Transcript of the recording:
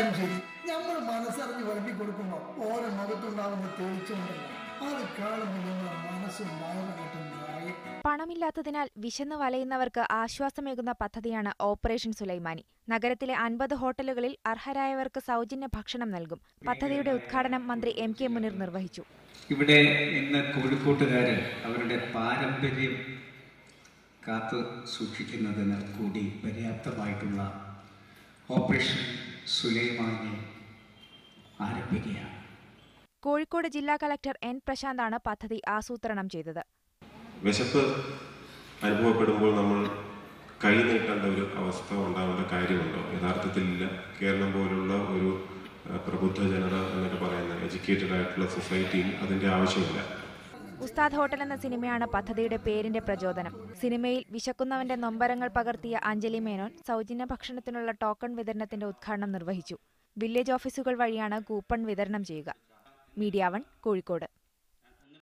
എന്തായാലും ശരി. നമ്മൾ മനസ്സറിഞ്ഞ് വിളമ്പി കൊടുക്കുമ്പോൾ ഓരോ മുഖത്തുണ്ടാകുന്ന തേച്ചുകൊണ്ടല്ല അത് കാണുമ്പോൾ മനസ്സും പണമില്ലാത്തതിനാൽ വിശന്ന് വലയുന്നവർക്ക് ആശ്വാസമേകുന്ന പദ്ധതിയാണ് ഓപ്പറേഷൻ സുലൈമാനി. നഗരത്തിലെ അൻപത് ഹോട്ടലുകളിൽ അർഹരായവർക്ക് സൗജന്യ ഭക്ഷണം നൽകും. പദ്ധതിയുടെ ഉദ്ഘാടനം മന്ത്രി എം കെ മുനീർ നിർവഹിച്ചു. ഇവിടെ ഇന്ന് കോഴിക്കോട്ടുകാർ അവരുടെ പാരമ്പര്യം കാത്തു സൂക്ഷിക്കുന്നതിന് കൂടി പര്യാപ്തമായിട്ടുള്ള ഓപ്പറേഷൻ സുലൈമാനി ആരംഭിക്കുകയാണ്. കോഴിക്കോട് ജില്ലാ കളക്ടർ എൻ പ്രശാന്താണ് പദ്ധതി ആസൂത്രണം ചെയ്തത്. വിശപ്പ് അനുഭവപ്പെടുമ്പോൾ നമ്മൾ കൈ നീട്ടേണ്ട ഒരു അവസ്ഥ ഉണ്ടാവേണ്ട കാര്യമുണ്ടോ? യഥാർത്ഥത്തിൽ ഇല്ല. കേരളം പോലുള്ള ഒരു പ്രബുദ്ധ ജനത എന്നൊക്കെ പറയുന്ന എഡ്യൂക്കേറ്റഡ് ആയിട്ടുള്ള സൊസൈറ്റിയിൽ അതിന്റെ ആവശ്യമില്ല. ഉസ്താദ് ഹോട്ടൽ എന്ന സിനിമയാണ് പദ്ധതിയുടെ പേരിന്റെ പ്രചോദനം. സിനിമയിൽ വിശക്കുന്നവന്റെ നൊമ്പരങ്ങൾ പകർത്തിയ അഞ്ജലി മേനോൻ സൗജന്യ ഭക്ഷണത്തിനുള്ള ടോക്കൺ വിതരണത്തിന്റെ ഉദ്ഘാടനം നിർവഹിച്ചു. വില്ലേജ് ഓഫീസുകൾ വഴിയാണ് കൂപ്പൺ വിതരണം ചെയ്യുക. Media one Kozhikode.